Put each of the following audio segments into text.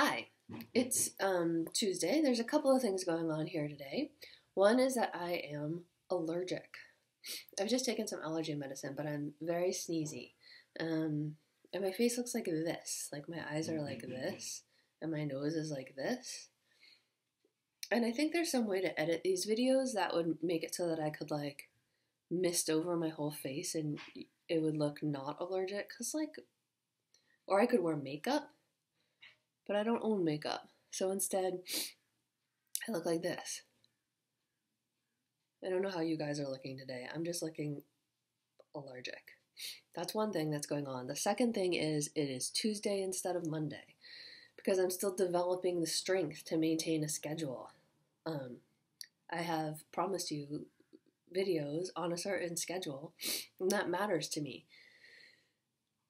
Hi, it's um, Tuesday. There's a couple of things going on here today. One is that I am allergic. I've just taken some allergy medicine, but I'm very sneezy. Um, and my face looks like this. Like my eyes are like this, and my nose is like this. And I think there's some way to edit these videos that would make it so that I could like mist over my whole face and it would look not allergic. Cause like, or I could wear makeup but I don't own makeup. So instead, I look like this. I don't know how you guys are looking today. I'm just looking allergic. That's one thing that's going on. The second thing is it is Tuesday instead of Monday because I'm still developing the strength to maintain a schedule. Um, I have promised you videos on a certain schedule, and that matters to me.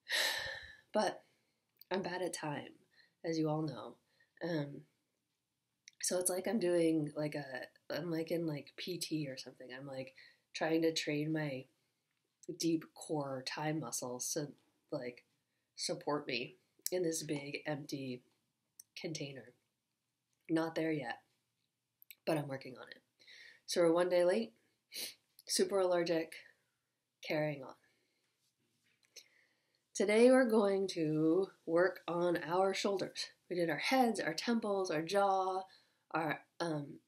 But I'm bad at time as you all know. Um, so it's like I'm doing like a, I'm like in like PT or something. I'm like trying to train my deep core time muscles to like support me in this big empty container. Not there yet, but I'm working on it. So we're one day late, super allergic, carrying on. Today we're going to work on our shoulders. We did our heads, our temples, our jaw, our um,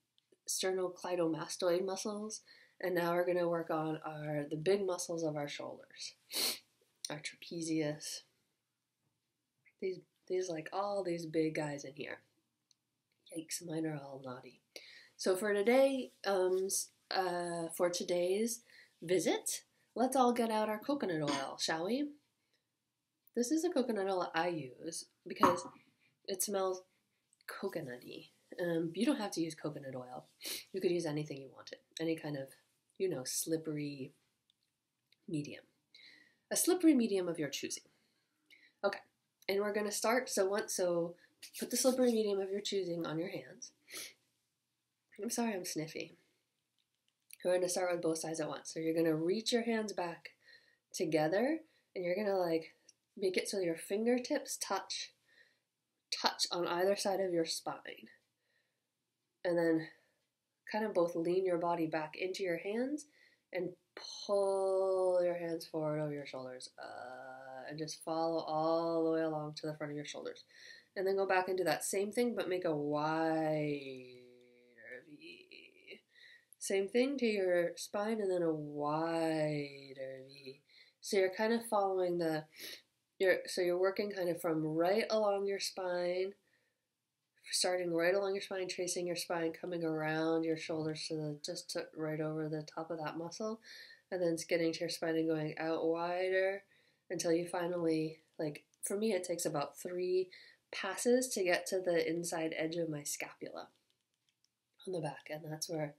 sternocleidomastoid muscles, and now we're going to work on our the big muscles of our shoulders, our trapezius. These these like all these big guys in here. Yikes, mine are all naughty. So for today, um, uh, for today's visit, let's all get out our coconut oil, shall we? This is a coconut oil I use because it smells coconutty. Um, you don't have to use coconut oil. You could use anything you wanted, any kind of, you know, slippery medium. A slippery medium of your choosing. Okay, and we're gonna start. So once, so put the slippery medium of your choosing on your hands. I'm sorry, I'm sniffy. We're gonna start with both sides at once. So you're gonna reach your hands back together, and you're gonna like Make it so your fingertips touch touch on either side of your spine. And then kind of both lean your body back into your hands and pull your hands forward over your shoulders. Uh, and just follow all the way along to the front of your shoulders. And then go back and do that same thing, but make a wider V. Same thing to your spine, and then a wider V. So you're kind of following the you're, so you're working kind of from right along your spine, starting right along your spine, tracing your spine, coming around your shoulders to the just to right over the top of that muscle, and then getting to your spine and going out wider until you finally like. For me, it takes about three passes to get to the inside edge of my scapula on the back, and that's where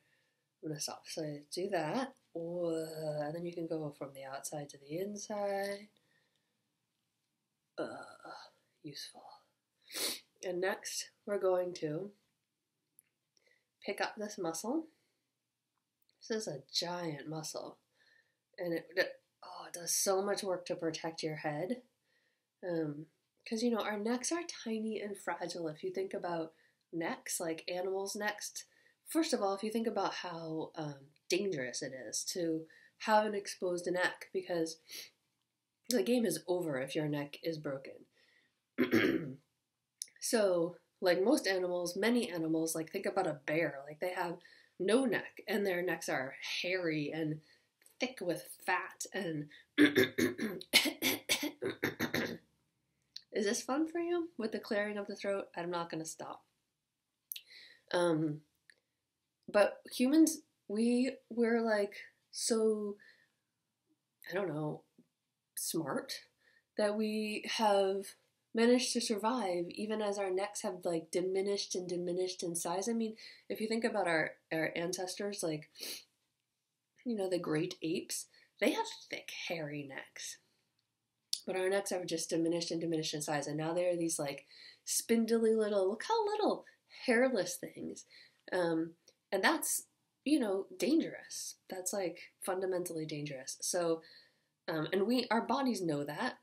I'm gonna stop. So do that, and then you can go from the outside to the inside uh, useful. And next, we're going to pick up this muscle. This is a giant muscle, and it, oh, it does so much work to protect your head. Um, because you know our necks are tiny and fragile. If you think about necks, like animals' necks, first of all, if you think about how um, dangerous it is to have an exposed neck, because the game is over if your neck is broken. so, like most animals, many animals, like think about a bear, like they have no neck and their necks are hairy and thick with fat and Is this fun for you with the clearing of the throat? I'm not going to stop. Um but humans we we're like so I don't know, smart that we have managed to survive even as our necks have like diminished and diminished in size. I mean, if you think about our, our ancestors, like, you know, the great apes, they have thick, hairy necks. But our necks have just diminished and diminished in size. And now they are these like spindly little, look how little hairless things. Um, and that's, you know, dangerous. That's like fundamentally dangerous. So, um, and we, our bodies know that.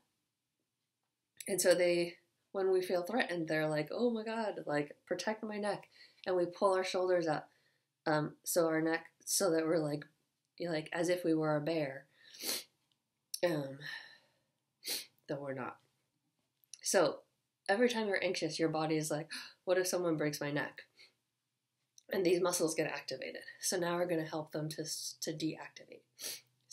And so they when we feel threatened, they're like, "Oh my god, like protect my neck," and we pull our shoulders up, um, so our neck, so that we're like, like as if we were a bear, um, though we're not. So every time you're anxious, your body is like, "What if someone breaks my neck?" And these muscles get activated. So now we're going to help them to to deactivate.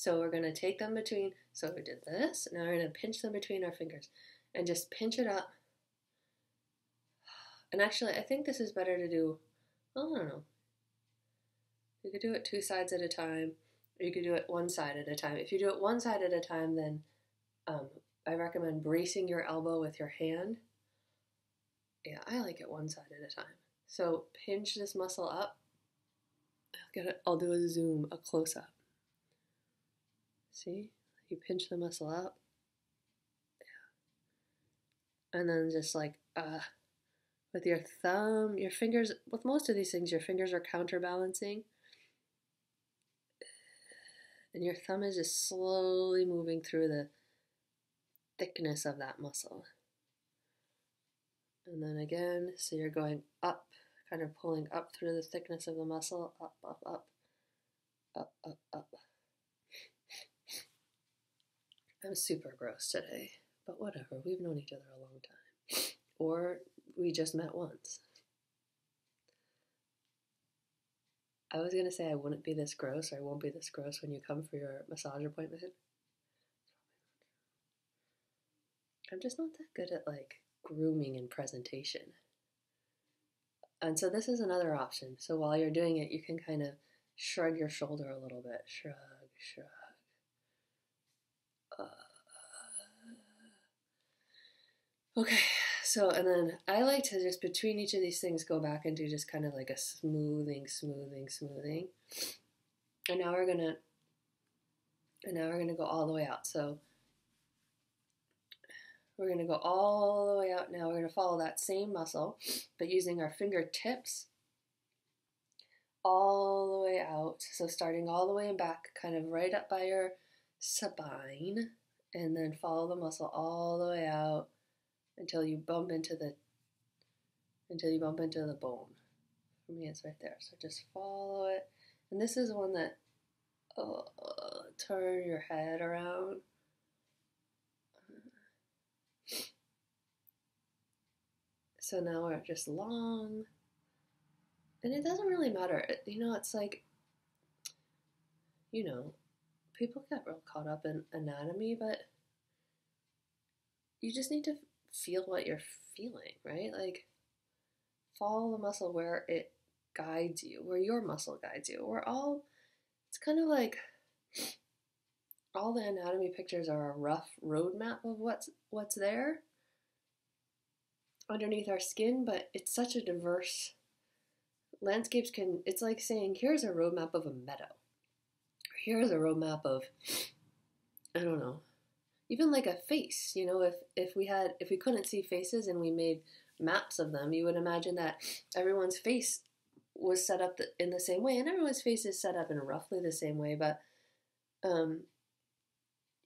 So we're going to take them between. So we did this. Now we're going to pinch them between our fingers, and just pinch it up and actually, I think this is better to do, I don't know. You could do it two sides at a time, or you could do it one side at a time. If you do it one side at a time, then um, I recommend bracing your elbow with your hand. Yeah, I like it one side at a time. So pinch this muscle up. I'll get it. I'll do a zoom, a close up. See, you pinch the muscle up. Yeah. And then just like uh, with your thumb, your fingers, with most of these things, your fingers are counterbalancing. And your thumb is just slowly moving through the thickness of that muscle. And then again, so you're going up, kind of pulling up through the thickness of the muscle, up, up, up, up, up, up. I'm super gross today, but whatever. We've known each other a long time. Or we just met once. I was gonna say I wouldn't be this gross or I won't be this gross when you come for your massage appointment. I'm just not that good at like grooming and presentation. And so this is another option. So while you're doing it, you can kind of shrug your shoulder a little bit. Shrug, shrug. Okay, so, and then I like to just between each of these things go back and do just kind of like a smoothing, smoothing, smoothing. And now we're gonna, and now we're gonna go all the way out. So we're gonna go all the way out now. We're gonna follow that same muscle, but using our fingertips all the way out. So starting all the way in back, kind of right up by your spine, and then follow the muscle all the way out until you bump into the until you bump into the bone. For me, it's right there. So just follow it. And this is one that uh, turn your head around. So now we're just long. And it doesn't really matter. You know, it's like, you know, people get real caught up in anatomy, but you just need to feel what you're feeling, right? Like follow the muscle where it guides you, where your muscle guides you. We're all it's kind of like all the anatomy pictures are a rough roadmap of what's what's there underneath our skin, but it's such a diverse landscapes can it's like saying here's a roadmap of a meadow. Here's a roadmap of I don't know, even like a face you know if if we had if we couldn't see faces and we made maps of them you would imagine that everyone's face was set up in the same way and everyone's face is set up in roughly the same way but um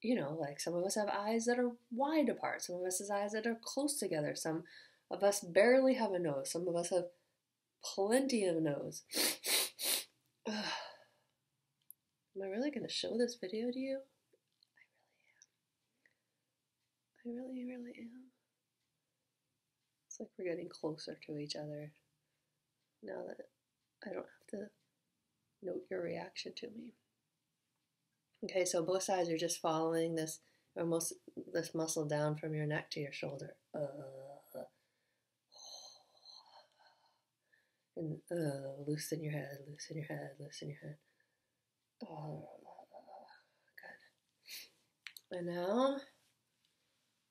you know like some of us have eyes that are wide apart some of us have eyes that are close together some of us barely have a nose some of us have plenty of nose am i really going to show this video to you I really, am. I really, really am. It's like we're getting closer to each other now that I don't have to note your reaction to me. Okay, so both sides are just following this almost this muscle down from your neck to your shoulder. Uh, and uh, loosen your head, loosen your head, loosen your head. Oh, good. And now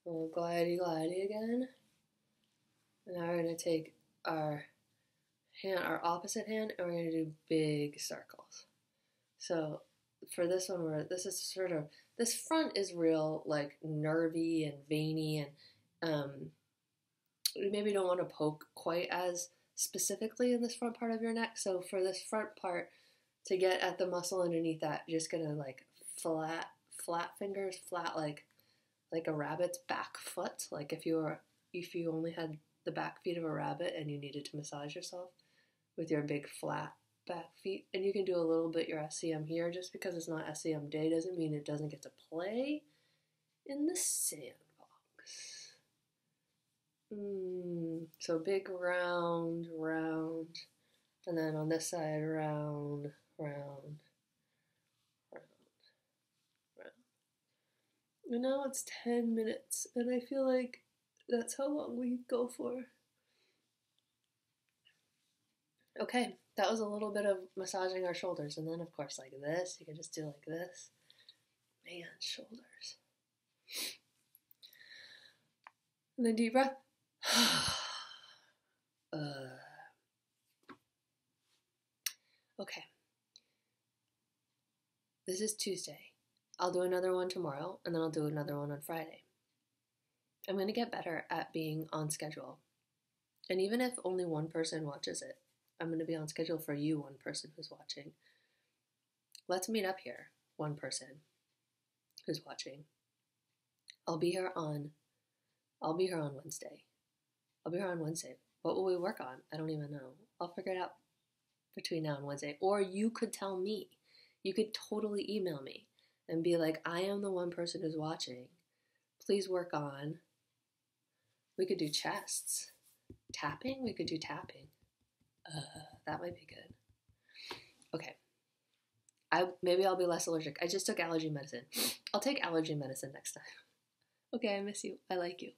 little glidey glidey again. And now we're going to take our hand, our opposite hand, and we're going to do big circles. So for this one, we're, this is sort of, this front is real like nervy and veiny and um, we maybe don't want to poke quite as specifically in this front part of your neck. So for this front part, to get at the muscle underneath that, just gonna like flat, flat fingers, flat like like a rabbit's back foot, like if you were if you only had the back feet of a rabbit and you needed to massage yourself with your big flat back feet. And you can do a little bit your SCM here. Just because it's not SCM day doesn't mean it doesn't get to play in the sandbox. Mm, so big round, round. And then on this side, round, round, round, round. And now it's 10 minutes, and I feel like that's how long we go for. Okay, that was a little bit of massaging our shoulders. And then, of course, like this, you can just do like this. Man, shoulders. And then deep breath. uh. Okay. This is Tuesday. I'll do another one tomorrow, and then I'll do another one on Friday. I'm going to get better at being on schedule. And even if only one person watches it, I'm going to be on schedule for you, one person who's watching. Let's meet up here, one person who's watching. I'll be here on I'll be here on Wednesday. I'll be here on Wednesday. What will we work on? I don't even know. I'll figure it out between now and Wednesday. Or you could tell me. You could totally email me and be like, I am the one person who's watching. Please work on. We could do chests. Tapping? We could do tapping. Uh, that might be good. Okay. I maybe I'll be less allergic. I just took allergy medicine. I'll take allergy medicine next time. Okay, I miss you. I like you.